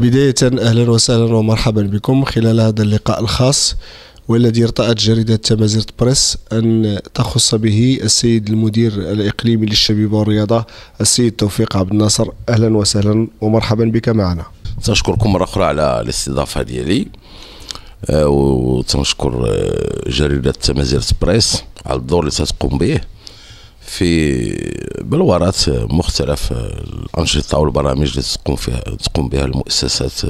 بداية أهلا وسهلا ومرحبا بكم. خلال هذا اللقاء الخاص والذي ارتأت جريدة تمازيرت بريس أن تخص به السيد المدير الإقليمي للشبيبة والرياضة السيد توفيق عبد الناصر. أهلا وسهلا ومرحبا بك معنا. تنشكركم مرة أخرى على الاستضافة ديالي آه، وتنشكر آه، جريدة تمازيرت بريس على الدور اللي تتقوم به في بلورات مختلف الأنشطة والبرامج اللي تقوم فيها تقوم بها المؤسسات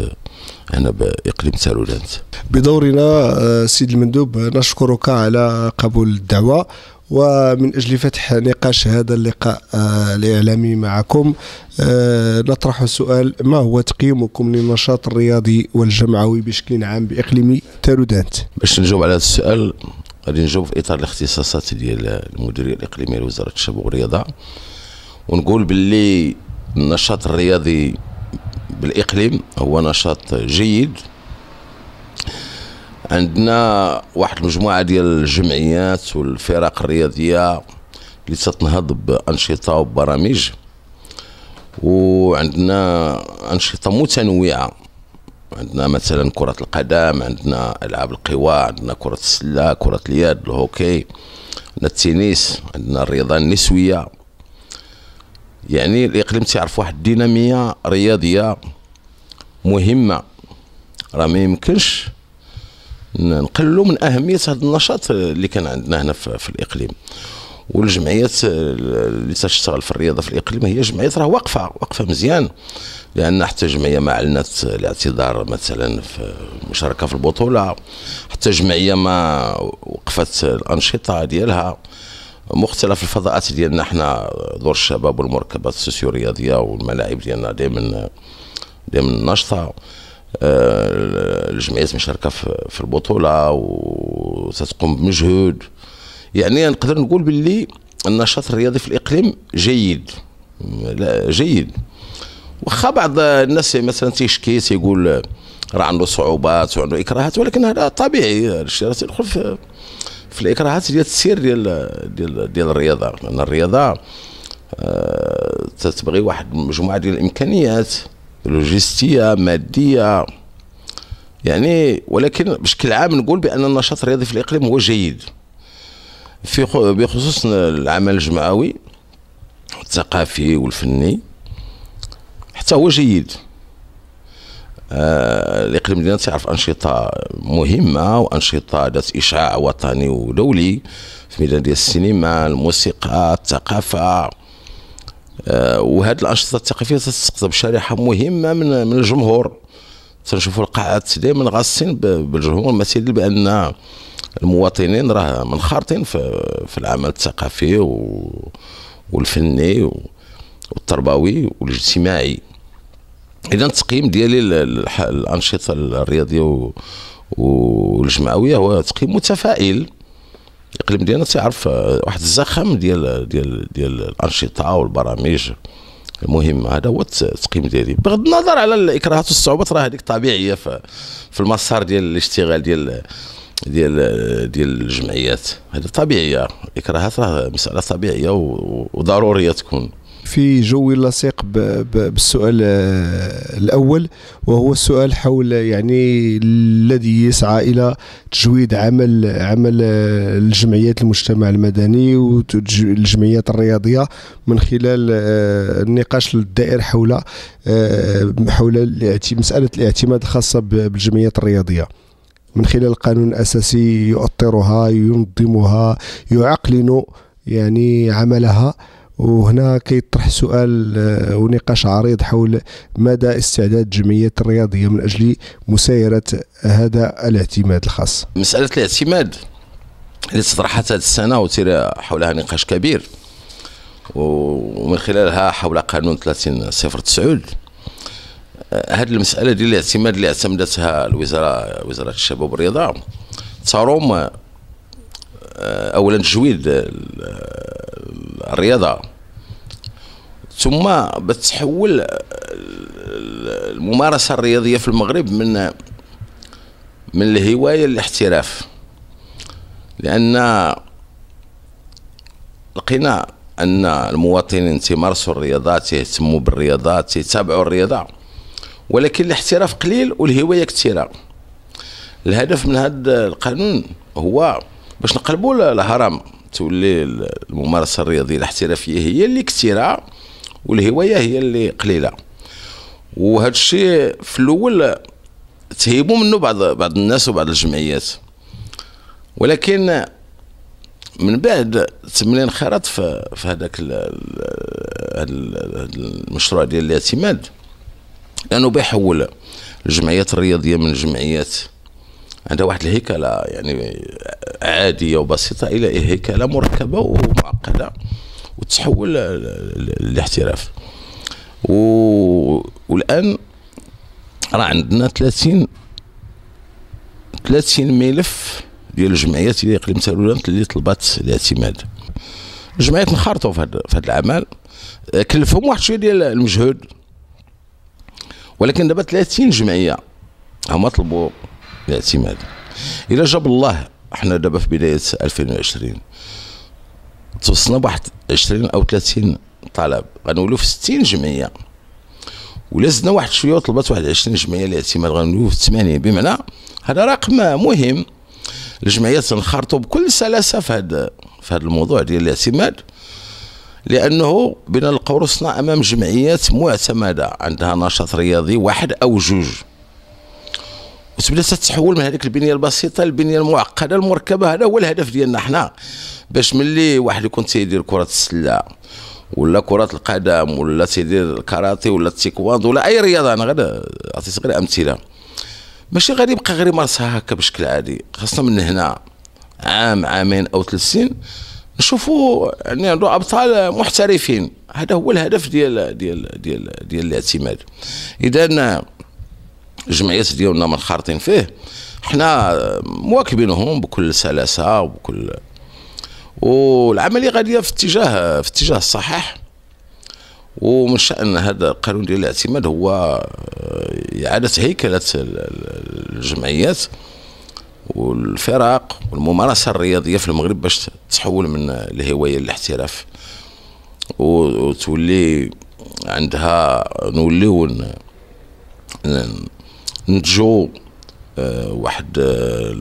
هنا بإقليم تالولانت بدورنا آه، سيد المندوب نشكرك على قبول الدعوة ومن أجل فتح نقاش هذا اللقاء آه، الإعلامي معكم آه، نطرح سؤال ما هو تقييمكم للنشاط الرياضي والجمعوي بشكل عام بإقليم تالودانت باش نجاوب على هذا السؤال غادي نجاوب في إطار الاختصاصات ديال المديرية الإقليمية لوزارة الشباب والرياضة. ونقول باللي النشاط الرياضي بالإقليم هو نشاط جيد. عندنا واحد المجموعة ديال الجمعيات والفرق الرياضية اللي تتنهض بأنشطة وبرامج. وعندنا أنشطة متنوعة. عندنا مثلا كرة القدم عندنا ألعاب القوى عندنا كرة السلة كرة اليد الهوكي عندنا التنس عندنا الرياضة النسوية. يعني الإقليم تعرف واحد الدينامية رياضية مهمة راه ما يمكنش من أهمية هذا النشاط اللي كان عندنا هنا في الإقليم. والجمعيات اللي تشتغل في الرياضة في الإقليم هي جمعيات راه واقفة واقفة مزيان. لأن حتى جمعية ما أعلنت الاعتذار مثلا في المشاركه في البطولة حتى جمعية ما وقفت الأنشطة ديالها. مختلف الفضاءات ديالنا إحنا دور الشباب والمركبات السوسيو رياضية والملاعب ديالنا دائما دائما ناشطة. آه، الجمعيات مشاركة في البطولة وتتقوم بمجهود. يعني نقدر نقول باللي النشاط الرياضي في الإقليم جيد. لا جيد. واخا بعض الناس مثلا تيشكي تيقول راه عنده صعوبات وعنده إكراهات ولكن هذا طبيعي. الشيء راه تدخل في في الإكراهات ديال السير ديال ديال ديال الرياضة. لأن الرياضة آه تتبغي واحد مجموعة ديال الإمكانيات لوجستية مادية. يعني ولكن بشكل عام نقول بأن النشاط الرياضي في الإقليم هو جيد. في بخصوص العمل الجمعوي الثقافي والفني حتى هو جيد. آه الاقليم ديالنا تعرف أنشطة مهمة وأنشطة ذات إشعاع وطني ودولي في ميدان ديال السينما الموسيقى الثقافة. آه وهذه الأنشطة الثقافية تستقطب شريحة مهمة من من الجمهور. تنشوفوا القاعات دائما غاصين بالجمهور مثل بان المواطنين راه منخرطين في, في العمل الثقافي والفني والتربوي والاجتماعي. إذا التقييم ديالي الأنشطة الرياضية والجمعويه هو تقييم متفائل. الإقليم ديالنا تعرف واحد الزخم ديال ديال ديال الأنشطة والبرامج المهمه هذا هو التقييم ديالي. بغض النظر على الإكراهات والصعوبات راه هذيك طبيعية في المسار ديال الاشتغال ديال ديال ديال الجمعيات. هذه طبيعية الاكراهات راه مسألة طبيعية وضرورية تكون. في جو لصيق بالسؤال الأول وهو السؤال حول يعني الذي يسعى إلى تجويد عمل عمل الجمعيات المجتمع المدني والجمعيات الرياضية من خلال النقاش الدائر حول حول مسألة الاعتماد الخاصة بالجمعيات الرياضية. من خلال القانون الأساسي يؤطرها ينظمها يعقلن يعني عملها. وهنا كيطرح سؤال آه، ونقاش عريض حول مدى استعداد الجمعيات الرياضية من أجل مسايرة هذا الاعتماد الخاص. مسألة الاعتماد اللي طرحت هذه السنة وتير حولها نقاش كبير. ومن خلالها حول قانون 30 صفر تسعود هذه المسألة ديال الاعتماد اللي اعتمدتها الوزاره وزارة الشباب والرياضة. تروم آه، اولا تجويد الرياضة. ثم بتحول الممارسة الرياضية في المغرب من من الهواية للاحتراف. لأن لقينا أن المواطنين تيمارسوا الرياضات يهتموا بالرياضات يتابعوا الرياضة. ولكن الاحتراف قليل والهواية كثيرة. الهدف من هذا القانون هو باش نقلبوا الهرم تولي الممارسة الرياضية الاحترافية هي اللي كثيرة والهواية هي اللي قليلة. وهذا الشيء في الأول تهيبوا منه بعض بعض الناس وبعض الجمعيات. ولكن من بعد تملي انخرط في, في هذاك المشروع ديال الاعتماد لأنه بيحول الجمعيات الرياضية من الجمعيات عندها واحد الهيكلة يعني عادية وبسيطة إلى هيكلة مركبة ومعقدة وتحول للاحتراف والآن راه عندنا 30 30 ملف ديال الجمعيات اللي اقليم تالولانت اللي طلبات الاعتماد. الجمعيات انخرطوا في هذا العمل كلفهم واحد شوية ديال المجهود. ولكن دابا 30 جمعية هما طلبوا الاعتماد. إلى جاب الله إحنا دابا في بداية 2020 توصلنا بواحد 20 أو 30 طلب. غنولوا في 60 جمعية. ولا زدنا واحد شوية وطلبات واحد 20 جمعية الاعتماد. غنولوا في 80 بمعنى هذا رقم مهم. الجمعيات تنخرطوا بكل سلاسة في هذا في هذا الموضوع ديال الاعتماد. لأنه بنا نلقاو راسنا أمام جمعيات معتمدة عندها نشاط رياضي واحد أو جوج. وتبدا تتحول من هذيك البنية البسيطة للبنية المعقدة المركبة. هذا هو الهدف ديالنا حنا. باش ملي واحد يكون تيدير كرة السلة ولا كرة القدم ولا تيدير الكاراتي ولا التيكواندو ولا أي رياضة أنا غير عطيت غير أمثلة. ماشي غادي يبقى غير يمارسها هكا بشكل عادي. خاصنا من هنا عام عامين أو ثلاث سنين نشوفوا يعني عنده أبطال محترفين. هذا هو الهدف ديال ديال ديال ديال الاعتماد. إذا الجمعيات ديالنا منخرطين فيه حنا مواكبينهم بكل سلاسة وبكل. والعملية غادية في اتجاه في اتجاه الصحيح ومن شأن هذا القانون ديال الاعتماد هو إعادة هيكلة الجمعيات. والفرق والممارسة الرياضية في المغرب باش تحول من الهواية للاحتراف. وتولي عندها نوليو نتجو آه، واحد آه،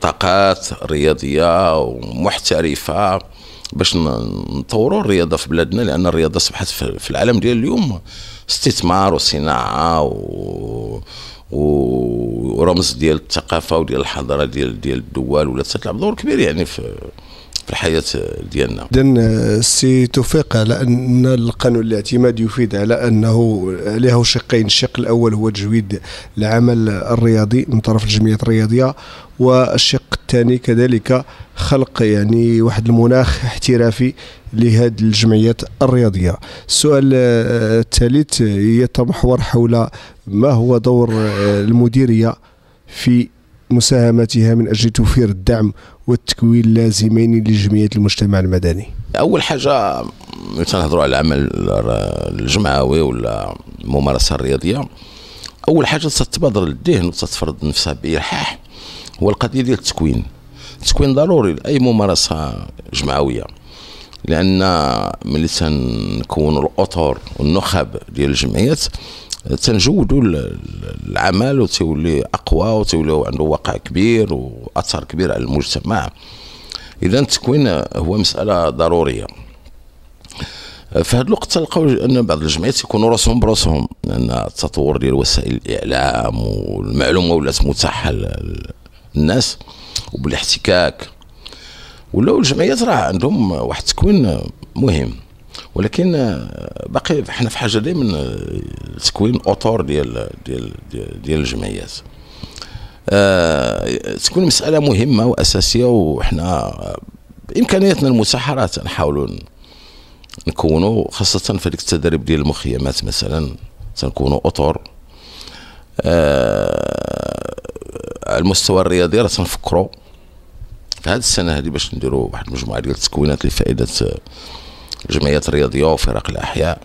طاقات رياضية ومحترفة باش نطوروا الرياضة في بلادنا لأن الرياضة أصبحت في العالم ديال اليوم استثمار وصناعة و ورمز ديال الثقافة وديال الحضارة ديال ديال الدول ولا تلعب دور كبير يعني في في الحياة ديالنا. اذا سي توفيق على أن القانون الاعتماد يفيد على أنه له شقين، الشق الأول هو تجويد العمل الرياضي من طرف الجمعيات الرياضية والشق الثاني كذلك خلق يعني واحد المناخ احترافي لهذه الجمعيات الرياضية. السؤال آه، الثالث يتمحور حول ما هو دور آه، المديرية في مساهمتها من أجل توفير الدعم والتكوين اللازمين لجمعيات المجتمع المدني. أول حاجة تنهضروا على العمل الجمعوي ولا الممارسه الرياضية. أول حاجة تتبادر للذهن وتتفرض نفسها بإلحاح. هو القضية ديال التكوين. التكوين ضروري لأي ممارسة جمعوية لأن ملي تنكونوا الأطر والنخب ديال الجمعيات تنجودوا العمل وتولي أقوى وتولي عنده وقع كبير وأثر كبير على المجتمع. إذا التكوين هو مسألة ضرورية. في هذا الوقت تلقاو أن بعض الجمعيات يكونوا راسهم براسهم لأن التطور ديال وسائل الإعلام والمعلومة ولات متاحة للناس وبالاحتكاك. ولاو الجمعيات راه عندهم واحد التكوين مهم. ولكن باقي إحنا في حاجة دائما تكوين اوتور ديال ديال ديال, الجمعيات. أه تكون مسألة مهمة وأساسية وحنا بإمكانياتنا المتاحه نحاولوا نكونوا خاصة في التدريب ديال المخيمات مثلا تنكونوا اطر أه على المستوى الرياضي راه تنفكروا. في هذه السنة هذه باش نديروا واحد المجموعة ديال التكوينات لفائدة الجمعيات الرياضية وفرق الأحياء.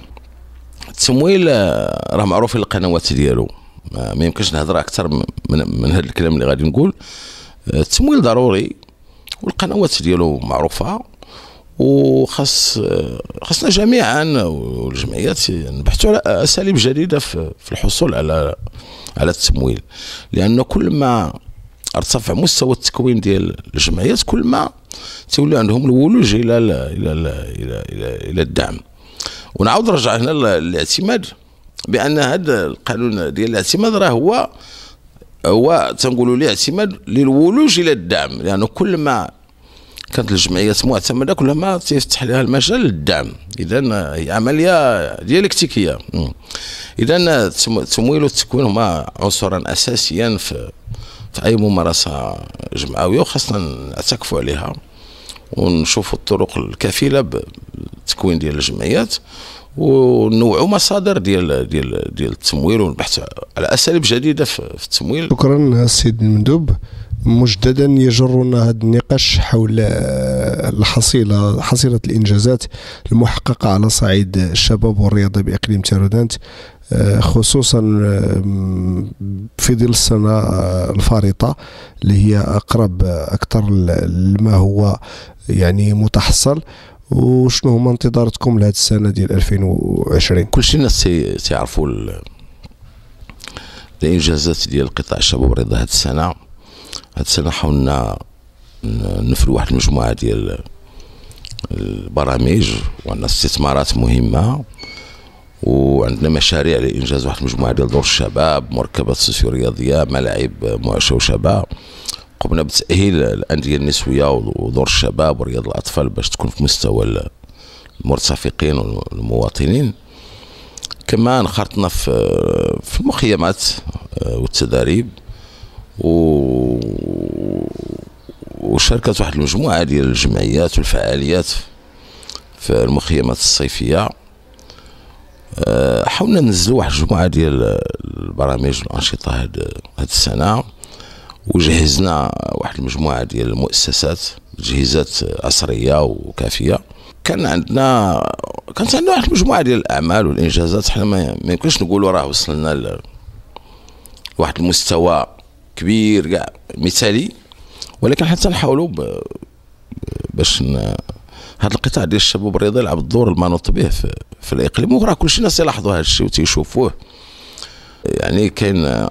التمويل آه، راه معروف القنوات ديالو. ما يمكنش نهضر أكثر من, من هذا الكلام اللي غادي نقول. آه، التمويل ضروري والقنوات ديالو معروفة وخاص خاصنا جميعا والجمعيات نبحثوا على أساليب جديدة في الحصول على على التمويل. لأنه كل ما أرتفع مستوى التكوين ديال الجمعيات كل ما تولي عندهم الولوج إلى إلى إلى إلى, إلى, الدعم. ونعاود نرجع هنا للاعتماد بأن هذا القانون ديال الاعتماد راه هو هو تنقولوا ليه اعتماد للولوج إلى الدعم. لأنه كل ما كانت الجمعيات معتمدة كلما تيفتح لها المجال للدعم. اذا هي عملية ديالكتيكية. اذا التمويل والتكوين هما عنصرا اساسيا في اي ممارسه جمعوية وخاصنا نعتكفوا عليها ونشوفوا الطرق الكفيله بالتكوين ديال الجمعيات ونوعوا مصادر ديال ديال ديال التمويل والبحث على أساليب جديدة في التمويل. شكرا السيد المندوب مجددا يجرنا هذا النقاش حول الحصيلة حصيلة الإنجازات المحققة على صعيد الشباب والرياضة بإقليم تيرودانت. خصوصا في ظل السنة الفارطة اللي هي أقرب أكثر لما هو يعني متحصل. وشنو هما انتظاراتكم لهذه السنة ديال 2020 كل شيء الناس تيعرفوا الإنجازات ديال قطاع الشباب والرياضه هذه السنة. هذه السنة حاولنا نفروا واحد المجموعة ديال البرامج وعندنا استثمارات مهمة. وعندنا مشاريع لإنجاز واحد المجموعة ديال دور الشباب مركبات سوسيو رياضيه ملاعب معاشه وشباب. قمنا بتأهيل الأندية النسوية ودور الشباب ورياض الأطفال باش تكون في مستوى المرتفقين والمواطنين. كما انخرطنا في في المخيمات آه، والتدريب. و وشاركت واحد المجموعة ديال الجمعيات والفعاليات في المخيمات الصيفية. حاولنا ننزلوا واحد المجموعه ديال البرامج والانشطه هاد هاد السنة وجهزنا واحد المجموعة ديال المؤسسات تجهيزات عصريه وكافية. كان عندنا كانت عندنا واحد المجموعة ديال الأعمال والإنجازات حنا ما يمكنش نقولوا راه وصلنا لواحد المستوى كبير كاع مثالي ولكن حتى نحاولوا باش هذا القطاع ديال الشباب الرياضي يلعب الدور المنوط به في, في الإقليم وراه كلشي الناس يلاحظوا هذا الشيء وتيشوفوه. يعني كاين آه،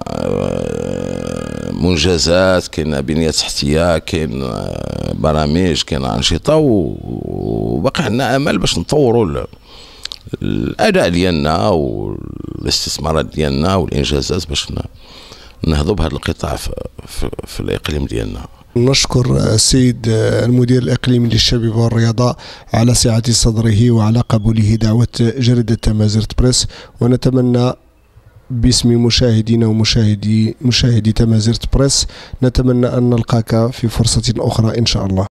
منجزات كاين بنيه تحتيه كاين آه، برامج كاين أنشطة وباقي عندنا امل باش نطوروا الأداء ديالنا والاستثمارات ديالنا والإنجازات باش نهضوا بهذا القطاع في, في, في الإقليم ديالنا. نشكر السيد المدير الإقليمي للشباب والرياضة على سعة صدره وعلى قبوله دعوة جريدة تمازرت بريس ونتمنى باسم مشاهدينا ومشاهدي مشاهدي تمازرت بريس نتمنى أن نلقاك في فرصة أخرى إن شاء الله.